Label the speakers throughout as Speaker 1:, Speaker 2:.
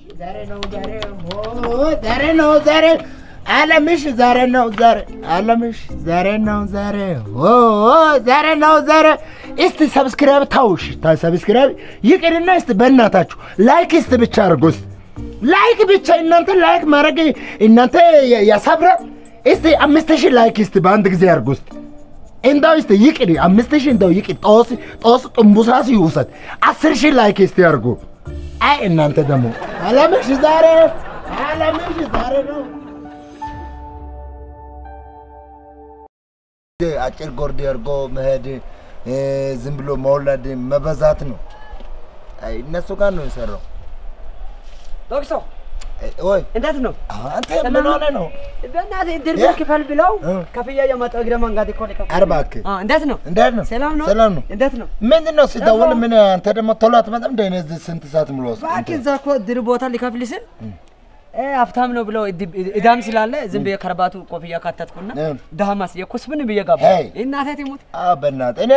Speaker 1: ዛሬ ነው ዛሬ ዛሬ ነው ዛሬ አለምሽ ዛሬ ነው ዛሬ አለምሽ ዛሬ ነው ዛሬ ዛሬ ነው ዛሬ። እስቲ subscribe ታውሽ subscribe ይቅርና እስቲ በእናታችሁ like እስቲ ብቻ እስቲ like ብቻ እናንተ like ማድረግ እናንተ ያሳብራል። እስቲ አምስት ሺህ like እስቲ በአንድ ጊዜ አድርጎ እስቲ እስቲ ይቅር አምስት ሺህ እንደው ይቅር ጦስ ጦስ ጥንቡሳስ ይውሰድ አስር ሺህ like እስቲ አድርጎ አይ እናንተ ደግሞ አለምሽ ዛሬ አለምሽ ዛሬ ነው። አጭር ጎርድ አድርጎ መሄድ ዝም ብሎ መውለድ መበዛት ነው። አይ እነሱ ጋር ነው የሰራው። ወይ
Speaker 2: እንዴት ነው?
Speaker 1: አንተ ምን ሆነ ነው?
Speaker 2: በእናትህ ድር ብር ክፈል ብለው ከፍያ የመጣው እግረ መንገድ እኮ ሊከፍል
Speaker 1: ኧረ እባክህ
Speaker 2: አ እንዴት ነው?
Speaker 1: እንዴት ነው?
Speaker 2: ሰላም ነው?
Speaker 1: ሰላም ነው።
Speaker 2: እንዴት ነው?
Speaker 1: ምንድን ነው ሲደውል ምን አንተ ደግሞ ቶሎ አትመጣም? እንደ እኔ እዚህ ስንት ሰዓት ሙሉ ወስድ
Speaker 2: እባክህ እዛ እኮ ድር ቦታ ሊከፍል ስል ሀብታም ነው ብለው እዳም ስላለ ዝም ብዬ ከረባቱ ኮፍያ ካተትኩና ድሀ ማስዬ ኩስብን ብዬ ገባ። እናቴ ትሙት
Speaker 1: በእናትህ እኔ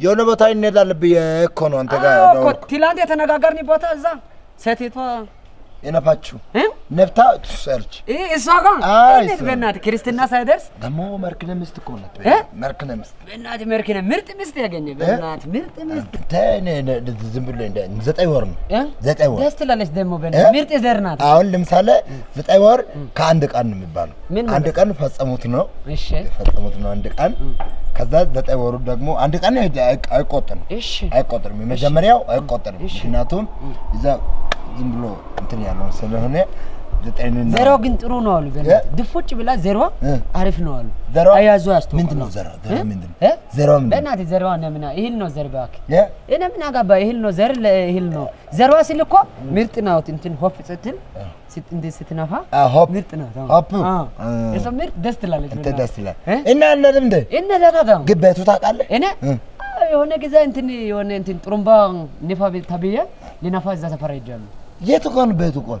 Speaker 1: የሆነ ቦታ እንሄዳለን ብዬ እኮ ነው አንተ ጋር
Speaker 2: ትላንት የተነጋገርን ቦታ እዛ ሴቲቷ
Speaker 1: የነፋችሁ
Speaker 2: እ?
Speaker 1: ነፍታ ሰርች
Speaker 2: ይህ እሷ ጋር እንዴት በእናትህ ክርስትና ሳይደርስ
Speaker 1: ደግሞ መርክነ ሚስት እኮ
Speaker 2: እ?
Speaker 1: መርክነ ሚስት
Speaker 2: በእናትህ መርኪነ ምርጥ ሚስት ያገኘ በእናትህ ምርጥ ሚስት
Speaker 1: ዝም ብሎ ዘጠኝ ወር ነው? ዘጠኝ ወር
Speaker 2: ደስ ትላለች ደግሞ? ምርጥ ዘር ናት።
Speaker 1: አሁን ለምሳሌ ዘጠኝ ወር ከአንድ ቀን ነው የሚባለው። አንድ? ቀን ፈጸሙት ነው
Speaker 2: እሺ
Speaker 1: የፈጸሙት ነው አንድ ቀን። ከዛ ዘጠኝ ወሩ ደግሞ አንድ ቀን አይ- አይቆጠርም አይቆጠርም። የመጀመሪያው አይቆጠርም። ምክንያቱም እዛ ዝም ብሎ እንትን ያለው ስለሆነ ዘጠኝና
Speaker 2: ዘሮ ግን ጥሩ ነው አሉ። ድፎጭ ብላ
Speaker 1: እ?
Speaker 2: አሪፍ ነው አሉ።
Speaker 1: ዘሯ
Speaker 2: አያዙ ያስተው
Speaker 1: ምንድን ነው? ዘሯ ምንድን ነው? ዘሯ ምንድን ነው?
Speaker 2: በእናትህ ዘሯ ነምና ይህል ነው ዘር እባክህ? እኔ ምን አጋባ ይህል ነው ዘር ለይህል ነው ዘሯ ሲል እኮ ምርጥ ናት። እንትን ሆፕ ስትል ስት እንዴት ስትነፋ ምርጥ አዎ።
Speaker 1: ሆፕ
Speaker 2: እሷ ምርጥ ደስ ትላለች።
Speaker 1: እንትን ደስ
Speaker 2: እ?
Speaker 1: እና እነዚህ እንደ
Speaker 2: እነ ዘታታ
Speaker 1: ግን ቤቱ ታውቃለህ?
Speaker 2: እኔ የሆነ ጊዜ እንትን የሆነ እንትን ጥሩምባ ንፋ ተብዬ ሊነፋ እዛ ሰፈር ሄጃለሁ።
Speaker 1: የቱ ጋር ነው ቤቱ? ቆይ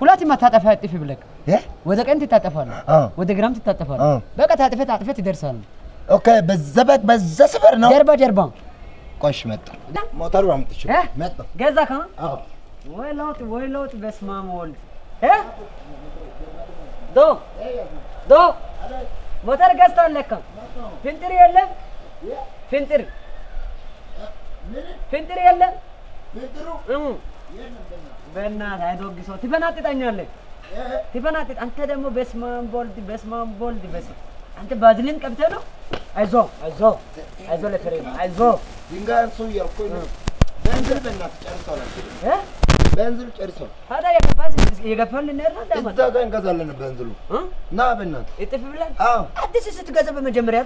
Speaker 2: ሁለት መታጠፊያ ጥፍ ብለክ
Speaker 1: የ?
Speaker 2: ወደ ቀኝ ትታጠፋለህ፣
Speaker 1: አዎ።
Speaker 2: ወደ ግራም ትታጠፋለህ።
Speaker 1: አዎ።
Speaker 2: በቃ ታጥፈህ ታጥፈህ ትደርሳለህ።
Speaker 1: ኦኬ በዛ ቤት በዛ ሰፈር ነው።
Speaker 2: ጀርባ ጀርባ
Speaker 1: ቆሽ መጣ ሞተሩ አምጥቼ
Speaker 2: እ?
Speaker 1: መጣ
Speaker 2: ገዛ ከ
Speaker 1: አዎ
Speaker 2: ወይ ለውጥ ወይ ለውጥ በስመ አብ ወልድ እ? ዶ ዶ ሞተር ገዝተሃል ለካ ፍንጥር የለም ፍንጥር ፍንጥር የለም እም። በእናትህ አይዶግሶ ትፈናጥጠኛለህ ትፈናጥጥ አንተ ደግሞ በስመ አብ ወልድ በስመ አብ ወልድ በስመ አንተ ባዝሊን ቀብተህ ነው አይዞህ አይዞህ አይዞህ ለፍሬ ነው አይዞህ
Speaker 1: ድንጋይ አንሱ እያልኩኝ ነው። ቤንዚል በእናትህ ጨርሰዋል።
Speaker 2: እ?
Speaker 1: ቤንዚል ጨርሰዋል።
Speaker 2: ታዲያ የከፋስ የገፋን ልንሄድ ነው?
Speaker 1: እዛ ጋር እንገዛለን
Speaker 2: እ?
Speaker 1: ና በእናትህ።
Speaker 2: እጥፍ ብለን?
Speaker 1: አዎ።
Speaker 2: አዲስ ስትገዛ በመጀመሪያ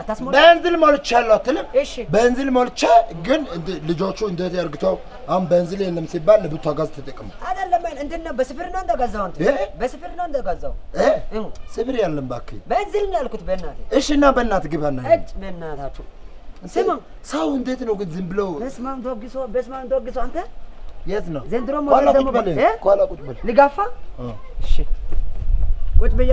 Speaker 2: አታስሞላ?
Speaker 1: ቤንዚል ሞልቻለሁ አትልም?
Speaker 2: እሺ።
Speaker 1: ቤንዚል ሞልቼ ግን ልጆቹ እንዴት ያርግተው አሁን ቤንዚል የለም ሲባል ለብቷ ጋዝ ተጠቅሙ
Speaker 2: አይደለም እንትን ነው? በስፍር ነው እንደገዛው አንተ?
Speaker 1: እ?
Speaker 2: በስፍር ነው እንደገዛው?
Speaker 1: እ? ስብር ያለን እባክህ።
Speaker 2: በንዝል ነው ያልኩት በእናትህ።
Speaker 1: እሺ እና በእናትህ ግባና
Speaker 2: እጭ በእናታችሁ። ስማ
Speaker 1: ሰው እንዴት ነው ግን ዝም ብሎ
Speaker 2: በስማም ዶግሶ በስማም ዶግሶ አንተ
Speaker 1: የት ነው?
Speaker 2: ዘንድሮ
Speaker 1: ኋላ
Speaker 2: ሞተር
Speaker 1: ቁጭ
Speaker 2: ደግሞ
Speaker 1: በል
Speaker 2: እ?
Speaker 1: ኋላ ቁጭ በል
Speaker 2: ልጋፋ
Speaker 1: እ።
Speaker 2: እሺ ቁጭ ብዬ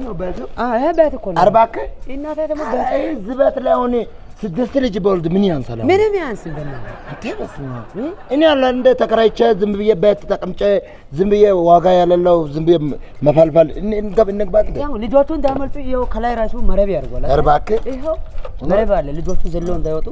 Speaker 1: ነው
Speaker 2: እኮ እናቴ ደግሞ
Speaker 1: እዚህ ላይ አሁን ስድስት ልጅ በወልድ ምን ያንሳል?
Speaker 2: ምንም
Speaker 1: አብ። እኔ ያለ እንደ ተከራይቼ ዝም ብዬ ቤት ተቀምጬ ዝም ብዬ ዋጋ ያለለው ዝም ብዬ መፈልፈል። እን- እንገብ እንግባት እንደ
Speaker 2: ያው ልጆቹ እንዳያመልጡ ይኸው ከላይ ራሱ መረብ ያድርጓል
Speaker 1: ኧረ እባክህ
Speaker 2: ይኸው መረብ አለ። ልጆቹ ዘሎ እንዳይወጡ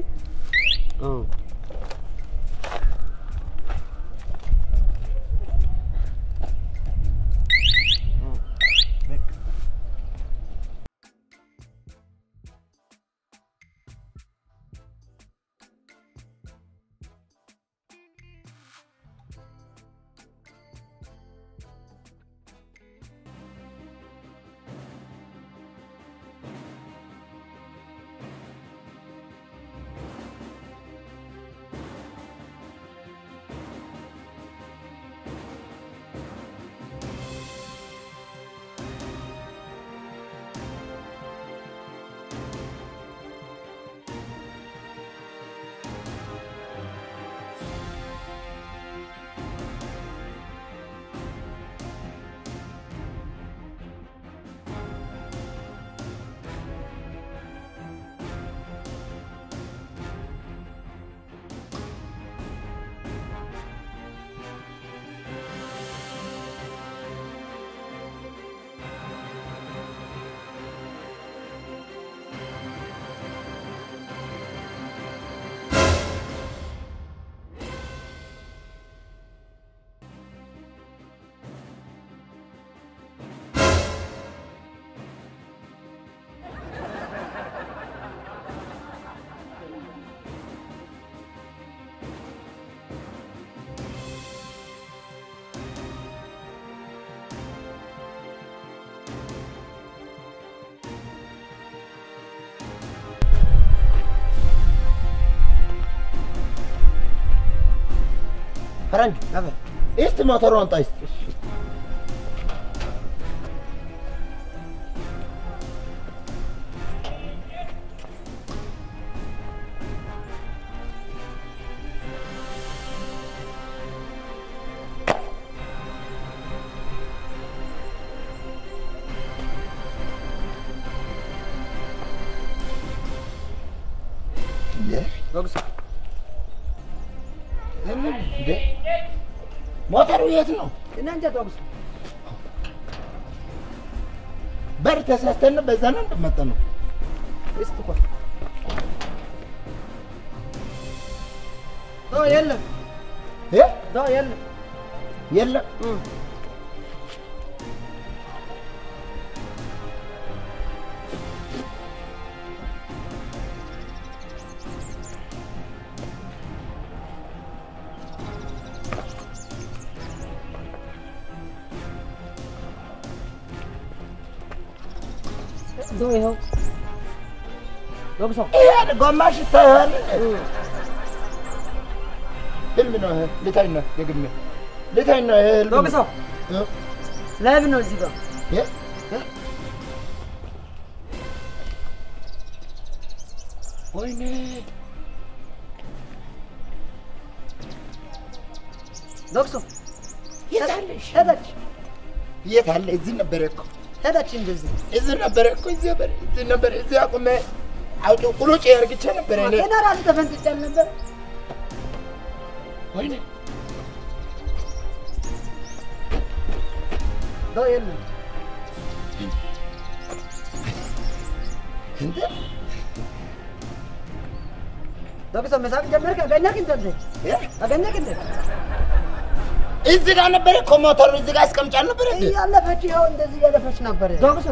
Speaker 2: እ።
Speaker 1: ፈረንጅ እስቲ ሞተሩን አምጣ እስቲ።
Speaker 3: ዶግሶ
Speaker 1: ለምን ሞተሩ የት ነው?
Speaker 3: እናንተ ዶግሶ
Speaker 1: በር ተሳስተን በዛ ነው እንደመጣ ነው።
Speaker 3: እስቲ ቆይ። ዶ የለም? ዶ የለም?
Speaker 1: የለም
Speaker 3: ዶ ይኸው ዶግሶ
Speaker 1: ይሄ ጎማሽ ይታያል። ህልም ነው ይሄ። ልታይ ነው ደግሜ ልታይ ነው ይሄ ህልም ነው።
Speaker 3: ዶግሶ
Speaker 1: እ?
Speaker 3: ላይቭ ነው እዚህ ጋር
Speaker 1: እ? ወይኔ
Speaker 3: ዶግሶ
Speaker 1: የት አለሽ?
Speaker 3: ሄደች
Speaker 1: የት አለ? እዚህ ነበረ እኮ
Speaker 3: ሄደች እንደዚህ
Speaker 1: እዚህ ነበረ እኮ እዚህ ነበረ እዚህ ነበረ እዚህ አቁሜ አውጡ ቁሉጭ ያርግቼ ነበረ እኔ
Speaker 3: ገና ራሱ ተፈንጥጫል
Speaker 1: እዚህ ጋር ነበረ እኮ ሞተሩ እዚህ ጋር አስቀምጫል ነበረ እንዴ?
Speaker 3: እያለፈች ይኸው እንደዚህ እያለፈች ነበር ዶግሶ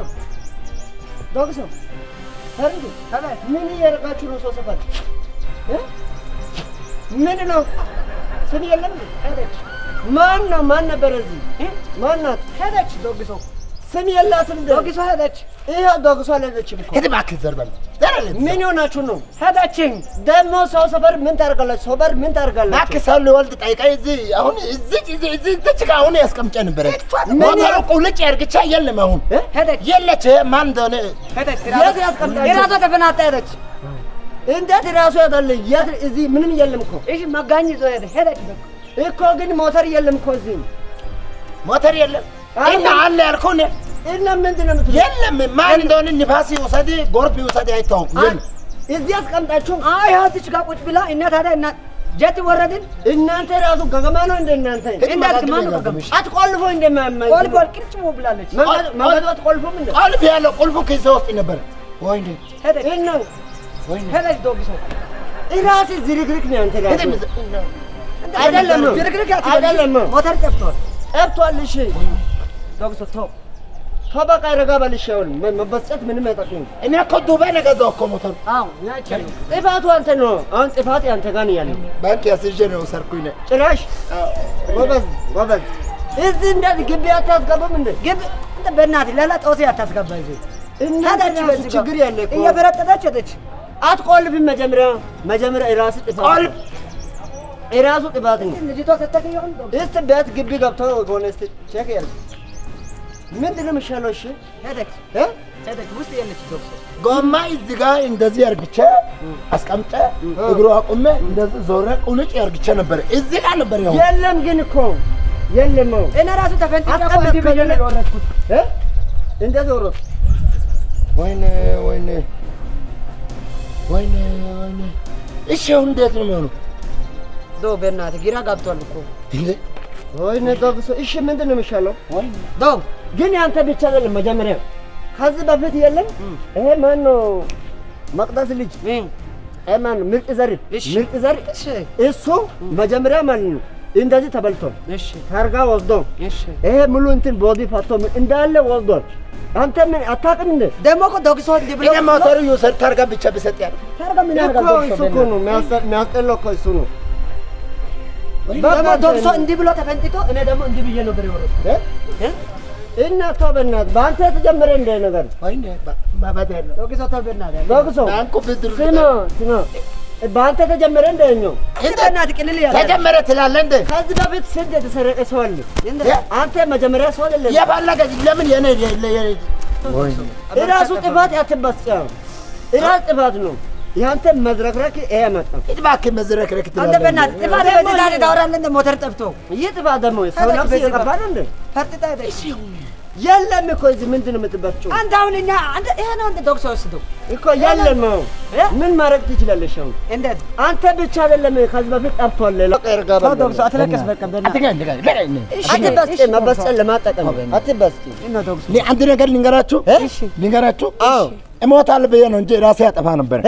Speaker 3: ዶግሶ ፈርንጅ አቤት ምን እያደረጋችሁ ነው ሰው እ? ምን ነው? ስም የለም ሄደች። ማን ነው? ማን ነበር እዚህ? ማን ናት? ሄደች። ዶግሶ ስም የላትም ዶግሶ ሄደች ይኸው ዶግሶ አልሄደችም እኮ።
Speaker 1: እባክህ ዘር በል።
Speaker 3: ምን ሆናችሁ ነው? ሄደችኝ ደግሞ ሰው ሰፈር ምን ታደርጋላችሁ ሰው በር ምን ታደርጋላችሁ
Speaker 1: እባክህ ሰው ሊወልድ ጠይቀኝ። እዚህ አሁን እዚህ እዚህ እዚህ አሁን ያስቀምጬ ነበረ ሞተሩ ቁልጭ ያርግቻ የለም አሁን። የለች ማን እንደሆነ
Speaker 3: ሄደች የት የራሷ ተፈናጣ ሄደች እንዴት ራሱ ያዳለ የት እዚህ ምንም የለም እኮ። እሺ መጋኝ ይዞ ሄደ። ሄደች እኮ ግን ሞተር የለም እኮ እዚህ።
Speaker 1: ሞተር የለም?
Speaker 3: አለ።
Speaker 1: እና አለ ያልከው እኔ
Speaker 3: እና ምንድን ነው የምትለው
Speaker 1: የለም። ማን እንደሆነ ንፋስ ይውሰድ ጎርፍ ይውሰድ አይታወቅም የለም።
Speaker 3: እዚህ አስቀምጣችሁ አይ እዚች ጋር ቁጭ ብላ እና ታዲያ እና ጀት ወረድን? እናንተ ራሱ ገገማ ነው እንደ እናንተ? ማን ነው ገገማ? አትቆልፎ እንደማያማ ቆልፎ ቅርጭ ብላለች። መንገዱ አትቆልፎም እንደ
Speaker 1: ቁልፍ ያለው ቁልፉ ኪሴ ውስጥ ነበር። ወይኔ
Speaker 3: ሄደች። እና
Speaker 1: ወይኔ
Speaker 3: ሄደች ዶግሶ እራሴ ዝርግርግ ነው አንተ
Speaker 1: ምዝ-
Speaker 3: አይደለም። ዝርግርግ አይደለም። ሞተር ጠፍቷል ጠፍቷል እሺ። ዶግሶ ቶ ቶ በቃ ረጋ በል እሺ አሁን መ- መበስጨት ምንም አይጠቅምም
Speaker 1: እኔ እኮ ዱባይ ነው የገዛው እኮ ሞተሩ
Speaker 3: አዎ ጥፋቱ አንተ ነው አሁን ጥፋት አንተ ጋር ነው ያለው
Speaker 1: ባንክ ያስይዤ ነው የወሰድኩኝ እኔ
Speaker 3: ጭራሽ ጎበዝ ጎበዝ እዚህ እንደዚህ ግቢ አታስገባም እንደ ግቢ እንደ በእናትህ ሌላ ጦሴ አታስገባ እዚህ ሄደች በዚህ ጋር
Speaker 1: ችግር ያለ እኮ
Speaker 3: እየፈረጠጠች ሄደች አትቆልፍም መጀመሪያ መጀመሪያ የራሱ ጥፋት
Speaker 1: ቆልፍ
Speaker 3: የራሱ ጥፋት ነው ልጅቷ ተተከየውን እስቲ ቤት ግቢ ገብቶ ሆነ እስቲ ቼክ ያርግ ምንድን ነው የሚሻለው እሺ ሄደች እ ሄደች ውስጥ የለች ዶክተር
Speaker 1: ጎማ እዚህ ጋር እንደዚህ ያርግቼ አስቀምጬ እግሩ አቁሜ እንደዚህ ዞረ ቁልጭ ያርግቼ ነበረ እዚህ ጋር ነበር ያው።
Speaker 3: የለም ግን እኮ የለም ነው እኔ ራሱ ተፈንጥቄ እንዲህ ብዬ ነው የወረድኩት። እ? እንዴት ወረድኩ
Speaker 1: ወይኔ ወይኔ ወይኔ ወይኔ። እሺ አሁን እንዴት ነው የሚሆነው?
Speaker 3: ዶ በእናትህ ግራ ገብቷል እኮ።
Speaker 1: እንዴ
Speaker 3: ወይኔ ዶግሶ እሺ ምንድን ነው የሚሻለው ዶ ግን ያንተ ብቻ አይደለም መጀመሪያ። ከዚህ በፊት የለም? ይሄ ማን ነው መቅደስ ልጅ። ማን ነው ምርጥ ዘር። ምርጥ ዘር። እሱ መጀመሪያ ማለት ነው እንደዚህ ተበልቷል ታርጋ ወስዶ ይሄ ሙሉ እንትን ቦዲ ፈቶ ምን እንዳለ ወስዷል አንተ ምን አታውቅም እንደ ደግሞ እኮ ዶግሶ እንዲህ ብሎ
Speaker 1: ሞተሩ ታርጋ ብቻ ብሰጥ ያለ።
Speaker 3: ታርጋ ምን ዶግሶ እሱ እኮ ነው የሚያስጠ- የሚያስጠላው እኮ እሱ ነው ደግሞ ዶግሶ እንዲህ ብሎ ተፈንጥቶ እኔ ደግሞ እንዲህ ብዬ ነበር የወረድኩት
Speaker 1: እ?
Speaker 3: እና ተው በእናትህ በአንተ የተጀመረ እንደ ነገር? በአንተ ተጀመረ እንደኛው በእናትህ ቅልል ያለ?
Speaker 1: ተጀመረ ትላለህ እንደ
Speaker 3: ከዚህ በፊት ስንት የተሰረቀ ሰው አለ? አንተ መጀመሪያ ሰው አይደለም።
Speaker 1: የፈለገ ለምን የኔ
Speaker 3: እራሱ ጥፋት ያትበስጫ እራሱ ጥፋት ነው። ያንተ መዝረክረክ ይሄ መጣ።
Speaker 1: እባክህ መዝረክረክ
Speaker 2: አንተ
Speaker 1: ትላለህ
Speaker 2: በእናትህ ጥፋት በዚህ ዛሬ ታወራለህ እንደ ሞተር ጠፍቶ
Speaker 3: ይህ ደግሞ ሰው ነፍስ ይቀባል እንዴ? የለም እኮ እዚህ ምንድን ነው የምትበፍጪው?
Speaker 2: አንተ አሁን እኛ አንተ ይሄ ነው አንተ ዶክተር ወስዶ
Speaker 3: እኮ የለም። አሁን ምን ማድረግ ትችላለሽ? አሁን
Speaker 2: እንዴት
Speaker 3: አንተ ብቻ አይደለም ከዚህ በፊት ጠፍቷል። ሌላ
Speaker 2: በቃ
Speaker 3: አትበስጭ። መበስጨን ለማጠቀም አትበስጭ።
Speaker 2: እና ዶክተር
Speaker 1: እኔ አንድ ነገር ልንገራችሁ ልንገራችሁ
Speaker 3: አዎ
Speaker 1: እሞታለሁ ብዬ ነው እንጂ ራሴ ያጠፋ ነበር